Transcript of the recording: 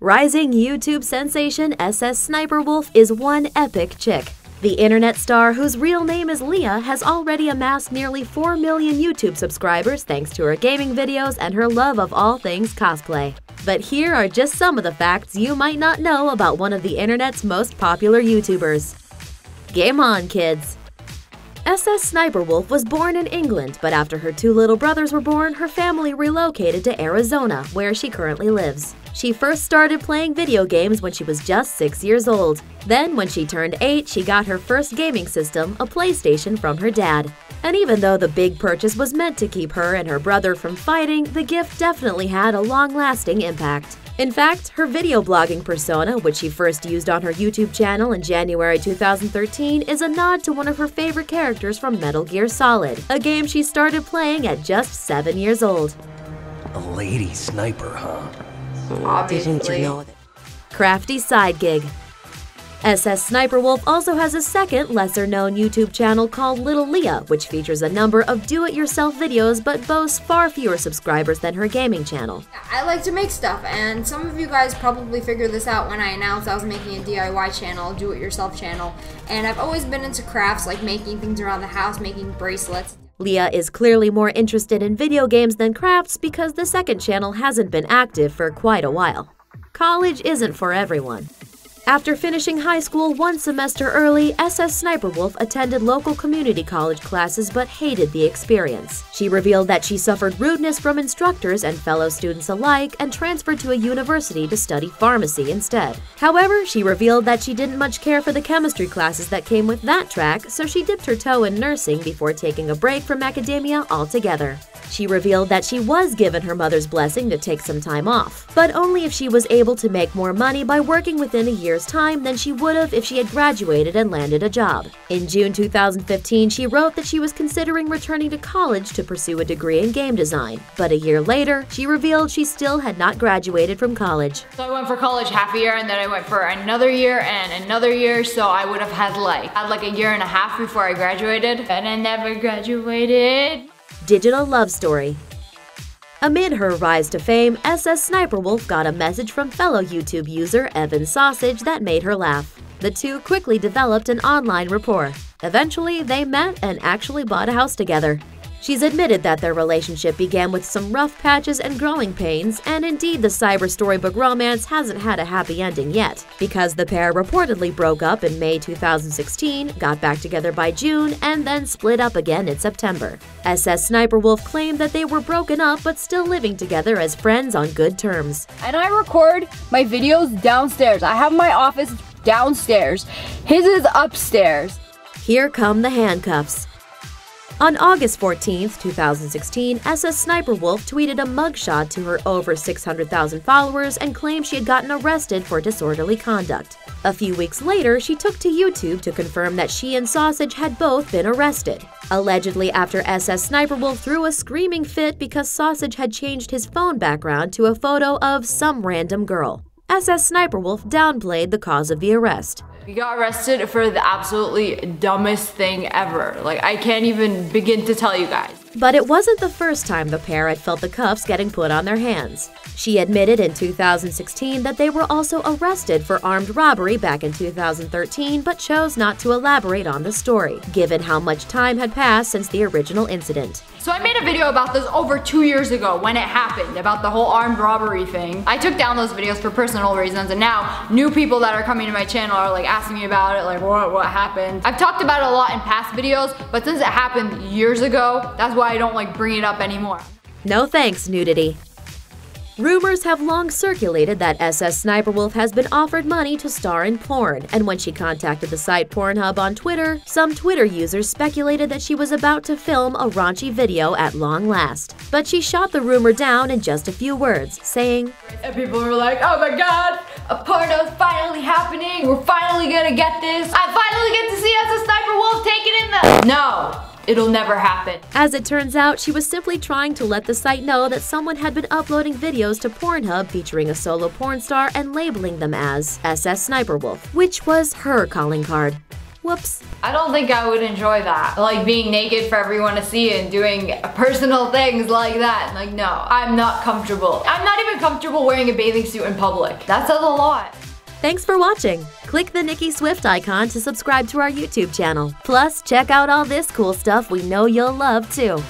Rising YouTube sensation SS Sniper Wolf is one epic chick. The internet star, whose real name is Lia, has already amassed nearly 4 million YouTube subscribers thanks to her gaming videos and her love of all things cosplay. But here are just some of the facts you might not know about one of the internet's most popular YouTubers. Game on, kids! SS Sniper Wolf was born in England, but after her two little brothers were born, her family relocated to Arizona, where she currently lives. She first started playing video games when she was just 6 years old. Then, when she turned 8, she got her first gaming system, a PlayStation, from her dad. And even though the big purchase was meant to keep her and her brother from fighting, the gift definitely had a long-lasting impact. In fact, her video blogging persona, which she first used on her YouTube channel in January 2013, is a nod to one of her favorite characters from Metal Gear Solid, a game she started playing at just 7 years old. A lady sniper, huh? Obviously. Didn't you know that? Crafty Side Gig SS Sniper Wolf also has a second, lesser-known YouTube channel called Little Lia, which features a number of do-it-yourself videos but boasts far fewer subscribers than her gaming channel. I like to make stuff, and some of you guys probably figured this out when I announced I was making a DIY channel, do-it-yourself channel, and I've always been into crafts, like making things around the house, making bracelets. Lia is clearly more interested in video games than crafts because the second channel hasn't been active for quite a while. College isn't for everyone. After finishing high school one semester early, SS Sniper Wolf attended local community college classes but hated the experience. She revealed that she suffered rudeness from instructors and fellow students alike and transferred to a university to study pharmacy instead. However, she revealed that she didn't much care for the chemistry classes that came with that track, so she dipped her toe in nursing before taking a break from academia altogether. She revealed that she was given her mother's blessing to take some time off, but only if she was able to make more money by working within a year's time than she would have if she had graduated and landed a job. In June 2015, she wrote that she was considering returning to college to pursue a degree in game design, but a year later, she revealed she still had not graduated from college. So I went for college half a year and then I went for another year and another year so I would have had like had like a year and a half before I graduated and I never graduated. Digital Love Story Amid her rise to fame, SS Sniper Wolf got a message from fellow YouTube user Evan Sausage that made her laugh. The two quickly developed an online rapport. Eventually, they met and actually bought a house together. She's admitted that their relationship began with some rough patches and growing pains, and indeed the cyber storybook romance hasn't had a happy ending yet, because the pair reportedly broke up in May 2016, got back together by June, and then split up again in September. SS Sniper Wolf claimed that they were broken up but still living together as friends on good terms. And I record my videos downstairs. I have my office downstairs. His is upstairs. Here come the handcuffs. On August 14, 2016, SS Sniper Wolf tweeted a mugshot to her over 600,000 followers and claimed she had gotten arrested for disorderly conduct. A few weeks later, she took to YouTube to confirm that she and Sausage had both been arrested. Allegedly, after SS Sniper Wolf threw a screaming fit because Sausage had changed his phone background to a photo of some random girl. SS Sniper Wolf downplayed the cause of the arrest. We got arrested for the absolutely dumbest thing ever. Like I can't even begin to tell you guys. But it wasn't the first time the pair had felt the cuffs getting put on their hands. She admitted in 2016 that they were also arrested for armed robbery back in 2013, but chose not to elaborate on the story, given how much time had passed since the original incident. So I made a video about this over two years ago when it happened, about the whole armed robbery thing. I took down those videos for personal reasons and now new people that are coming to my channel are like asking me about it, like what, what happened. I've talked about it a lot in past videos, but since it happened years ago, that's why I don't like bring it up anymore. No thanks, nudity. Rumors have long circulated that SS Sniper Wolf has been offered money to star in porn, and when she contacted the site Pornhub on Twitter, some Twitter users speculated that she was about to film a raunchy video at long last. But she shot the rumor down in just a few words, saying, And people were like, oh my god, a porno's finally happening. We're finally gonna get this. I finally get to see a sniper wolf taken in the. No, it'll never happen. As it turns out, she was simply trying to let the site know that someone had been uploading videos to Pornhub featuring a solo porn star and labeling them as SS Sniper Wolf, which was her calling card. Whoops. I don't think I would enjoy that. Like being naked for everyone to see and doing personal things like that. Like, no, I'm not comfortable. I'm not even comfortable wearing a bathing suit in public. That says a lot. Thanks for watching. Click the Nicki Swift icon to subscribe to our YouTube channel. Plus, check out all this cool stuff we know you'll love too.